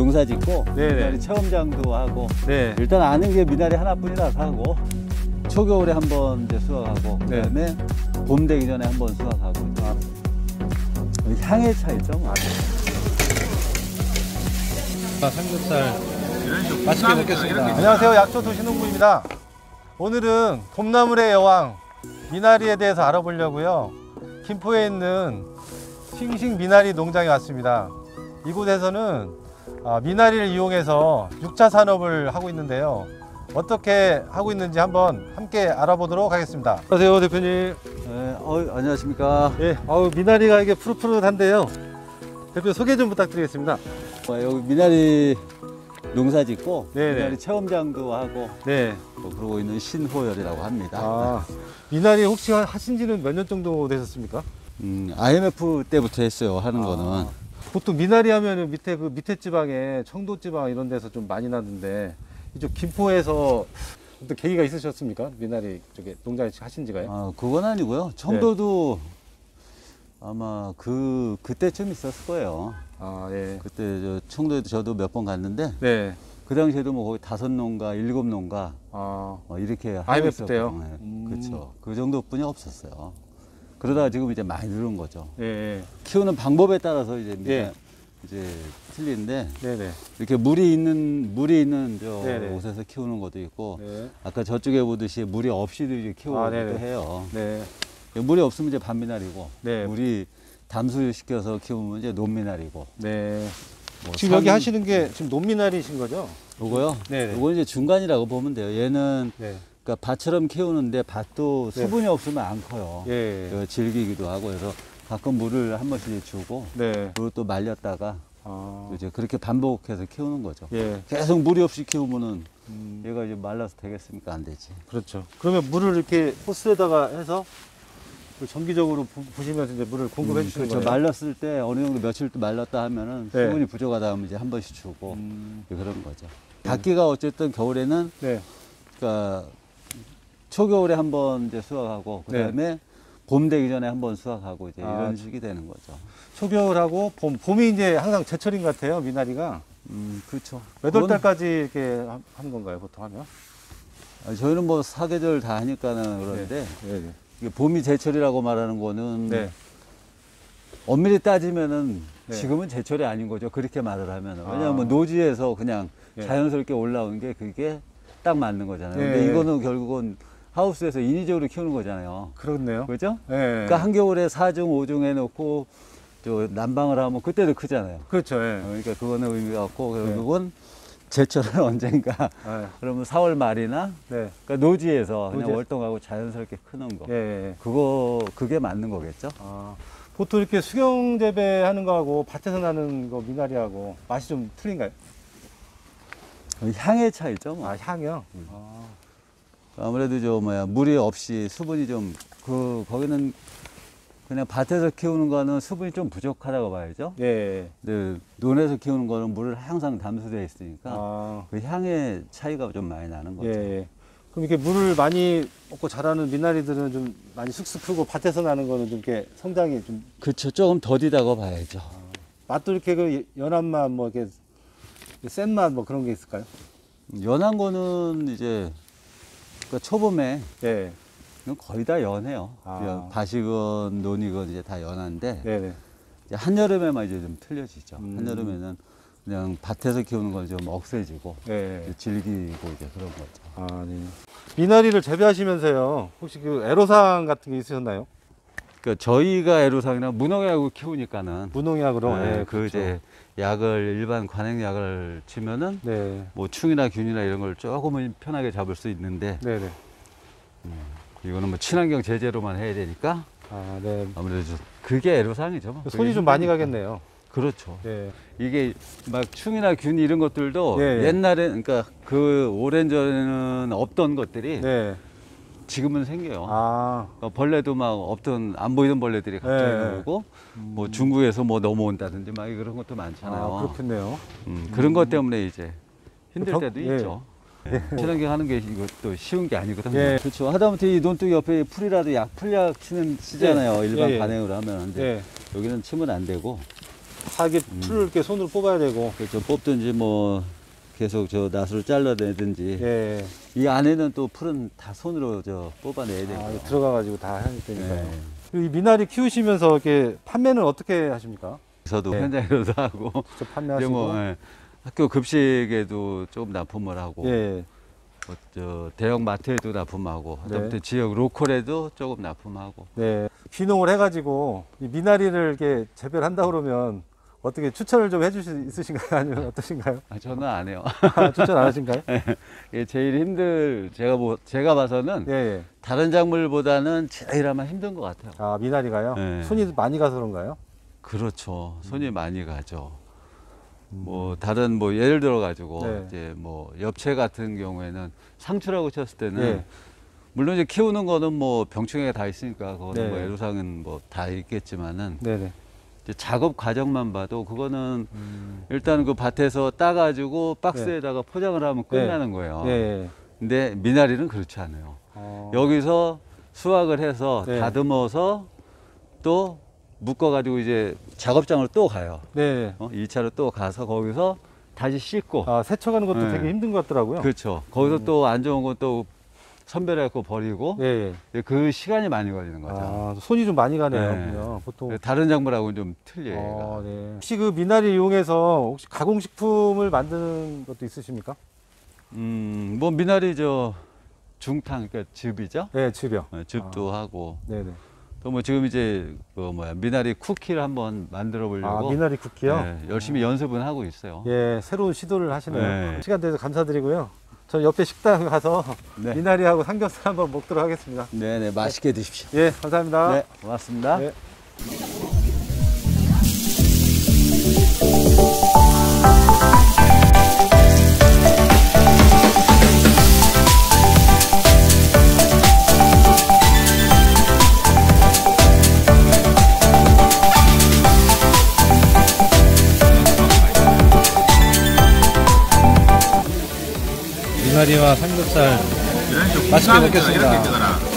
농사 짓고 네네. 미나리 체험장도 하고 네. 일단 아는 게 미나리 하나뿐이라서 하고 초겨울에 한번 이제 수확하고 네. 그다음에 봄 되기 전에 한번 수확하고 아. 향의 차이죠. 뭐. 삼겹살 맛있게 먹겠습니다. 안녕하세요. 약초 도시농부입니다. 오늘은 봄나물의 여왕 미나리에 대해서 알아보려고요. 김포에 있는 싱싱 미나리 농장에 왔습니다. 이곳에서는 아, 미나리를 이용해서 6차 산업을 하고 있는데요. 어떻게 하고 있는지 한번 함께 알아보도록 하겠습니다. 안녕하세요, 대표님. 네, 어, 안녕하십니까. 예, 아우 미나리가 이게 푸릇푸릇한데요. 대표 소개 좀 부탁드리겠습니다. 어, 여기 미나리 농사 짓고 네네. 미나리 체험장도 하고 네. 또 그러고 있는 신호열이라고 합니다. 아, 미나리 혹시 하신 지는 몇 년 정도 되셨습니까? 음, IMF 때부터 했어요. 하는 거는. 아, 보통 미나리 하면은 밑에 그 밑에 지방에 청도 지방 이런 데서 좀 많이 나는데 이쪽 김포에서 어떤 계기가 있으셨습니까? 미나리 쪽에 농장에 하신 지가요? 아, 그건 아니고요. 청도도 아마 그 그때쯤 있었을 거예요. 아, 예. 그때 저 청도에도 저도 몇 번 갔는데 네. 그 당시에도 뭐 거기 다섯 농가, 일곱 농가 아, 어, 이렇게 하고 IMF 때요? 네, 음. 그렇죠. 그 정도뿐이 없었어요. 그러다가 지금 이제 많이 늘은 거죠. 예, 예. 키우는 방법에 따라서 이제 예. 이제 틀린데 네네. 이렇게 물이 있는 물이 있는 저 네네. 곳에서 키우는 것도 있고 네. 아까 저쪽에 보듯이 물이 없이도 이제 키우기도 아, 네네. 해요. 네. 물이 없으면 이제 반미나리고 네. 물이 담수시켜서 키우면 이제 논미나리고 네. 뭐 지금 여기 산- 하시는 게 지금 논미나리신 거죠? 요거요? 네네. 요거 이제 중간이라고 보면 돼요. 얘는 네. 그러니까 밭처럼 키우는데 밭도 네. 수분이 없으면 안 커요. 예. 이거 질기기도 하고 그래서 가끔 물을 한 번씩 주고 네. 그리고 또 말렸다가 아. 또 이제 그렇게 반복해서 키우는 거죠. 예. 계속 물이 없이 키우면은 음, 얘가 이제 말라서 되겠습니까? 안 되지. 그렇죠. 그러면 물을 이렇게 호스에다가 해서 그 정기적으로 부, 부시면서 이제 물을 공급해 음, 주시는 그렇죠. 거예요. 말랐을 때 어느 정도 며칠 또 말랐다 하면은 네. 수분이 부족하다 하면 이제 한 번씩 주고 음, 그런 거죠. 닭기가 어쨌든 겨울에는 네. 그러니까 초겨울에 한 번 이제 수확하고 그다음에 봄 되기 전에 한 번 수확하고 이제 네. 아, 이런 식이 되는 거죠. 초겨울하고 봄, 봄이 이제 항상 제철인 것 같아요, 미나리가. 음, 그렇죠. 몇 월 달까지 이렇게 하- 하는 건가요, 보통 하면? 아, 저희는 뭐 사계절 다 하니까는 그런데 네. 네. 이게 봄이 제철이라고 말하는 거는 네. 엄밀히 따지면은 네. 지금은 제철이 아닌 거죠. 그렇게 말을 하면. 아. 왜냐하면 노지에서 그냥 네. 자연스럽게 올라온 게 그게 딱 맞는 거잖아요. 네. 근데 이거는 결국은 하우스에서 인위적으로 키우는 거잖아요. 그렇네요. 그죠? 네. 그러니까 한겨울에 4중, 5중 해놓고 저 난방을 하면 그때도 크잖아요. 그렇죠. 어, 예. 그러니까 그거는 의미가 없고 네. 결국은 제철은 언젠가 네. 그러면 4월 말이나 네. 그러니까 노지에서 그냥. 월동하고 자연스럽게 크는 거. 예, 예. 그거 그게 맞는 거겠죠? 아, 보통 이렇게 수경 재배하는 거하고 밭에서 나는 거 미나리하고 맛이 좀 틀린가요? 향의 차이죠. 뭐. 아, 향이요? 음. 아, 아무래도 저 뭐야 물이 없이 수분이 좀 그 거기는 그냥 밭에서 키우는 거는 수분이 좀 부족하다고 봐야죠. 예. 근데 논에서 키우는 거는 물을 항상 담수되어 있으니까 아, 그 향의 차이가 좀 많이 나는 거죠. 예, 예. 그럼 이렇게 물을 많이 먹고 자라는 미나리들은 좀 많이 쑥쑥 크고 밭에서 나는 거는 좀 이렇게 성장이 좀 그쵸 조금 더디다고 봐야죠. 맛도 이렇게 그 연한 맛, 뭐 이렇게 센 맛 뭐 그런 게 있을까요? 연한 거는 이제 그 초봄에 예. 이건 거의 다 연해요. 아. 밭이건 논이건 이제 다 연한데 네, 네. 이제 한여름에만 이제 좀 틀려지죠. 음. 한여름에는 그냥 밭에서 키우는 건좀 억세지고 예. 이제 질기고 이제 그런 거죠. 아, 네. 미나리를 재배하시면서요. 혹시 그 애로사항 같은 게 있으셨나요? 그러니까 저희가 애로사항이나 무농약을 키우니까는 무농약으로. 네, 예, 그 그렇죠. 이제 약을 일반 관행약을 치면은 네. 뭐 충이나 균이나 이런 걸 조금은 편하게 잡을 수 있는데 네, 네. 이거는 뭐 친환경 제재로만 해야 되니까 아, 네. 아무래도 좀 그게 애로사항이죠. 뭐. 손이 좀 많이. 가겠네요. 그렇죠. 네. 이게 막 충이나 균 이런 것들도 예, 예. 옛날에 그러니까 그 오랜 전에는 없던 것들이 네. 지금은 생겨요. 아, 어, 벌레도 막 없던 안 보이던 벌레들이 갑자기 네. 나오고 뭐 중국에서 뭐 넘어온다든지 막 그런 것도 많잖아요. 아, 그렇겠네요. 음, 그런 것 때문에 이제 힘들 벽- 때도 예. 있죠. 친환경 하는 게 이것도 쉬운 게 아니거든요. 예. 그렇죠. 하다못해 이 논둑이 옆에 풀이라도 약 풀약 치는 치잖아요. 예. 일반 예, 예. 관행으로 하면. 근데 네. 여기는 치면 안 되고 살게 풀을 이렇게 손으로 뽑아야 되고. 그렇죠. 뽑든지 뭐 계속 저 낫으로 잘라내든지 예. 이 안에는 또 풀은 다 손으로 저 뽑아내야 돼요. 아, 이거 들어가 가지고 다 해야 되니까요. 네. 그리고 이 미나리 키우시면서 이렇게 판매는 어떻게 하십니까? 저도 네. 현장에서도 하고 직접 판매하시고. 뭐 예, 학교 급식에도 조금 납품을 하고 예. 뭐 저 대형 마트에도 납품하고 네. 지역 로컬에도 조금 납품하고 네. 귀농을 해가지고 이 미나리를 이렇게 재배한다 그러면 어떻게 추천을 좀 해주실 수 있으신가요? 아니면 어떠신가요? 아, 저는 안 해요. 아, 추천 안 하신가요? 이게 제일 힘들 제가 뭐 제가 봐서는 예, 예. 다른 작물보다는 제일 아마 힘든 것 같아요. 아, 미나리가요? 네. 손이 많이 가서 그런가요? 그렇죠. 음. 손이 많이 가죠. 뭐 다른 뭐 예를 들어 가지고 네. 이제 뭐 엽채 같은 경우에는 상추라고 쳤을 때는 예. 물론 이제 키우는 거는 뭐 병충해가 다 있으니까 그거는 네. 뭐 애로사항은 뭐 다 있겠지만은 네네. 작업 과정만 봐도 그거는 음. 일단 그 밭에서 따가지고 박스에다가 포장을 하면 네. 끝나는 거예요. 예, 예. 근데 미나리는 그렇지 않아요. 어. 여기서 수확을 해서 네. 다듬어서 또 묶어가지고 이제 작업장으로 또 가요. 네. 어? 2차로 또 가서 거기서 다시 씻고. 아, 세척하는 것도 네. 되게 힘든 것 같더라고요. 그렇죠. 거기서 또안 좋은 건또 선별해갖고 버리고. 예, 예. 그 시간이 많이 걸리는 거죠. 아, 손이 좀 많이 가네요. 네. 그냥 보통. 다른 작물하고는 좀 틀려요. 어, 네. 혹시 그 미나리 이용해서 혹시 가공식품을 만드는 것도 있으십니까? 음, 뭐 미나리 저 중탕, 그러니까 즙이죠. 네, 즙이요. 어, 즙도 하고 네 네. 또 뭐 지금 이제 그 뭐야 미나리 쿠키를 한번 만들어 아, 보려고 미나리 쿠키요? 네, 열심히 연습은 하고 있어요. 예, 새로운 시도를 하시네요. 네. 시간 내서 감사드리고요. 저 옆에 식당 가서 네. 미나리하고 삼겹살 한번 먹도록 하겠습니다. 네네 맛있게 드십시오. 예, 감사합니다. 네 고맙습니다. 네. 미나리와 삼겹살 맛있게 먹겠습니다.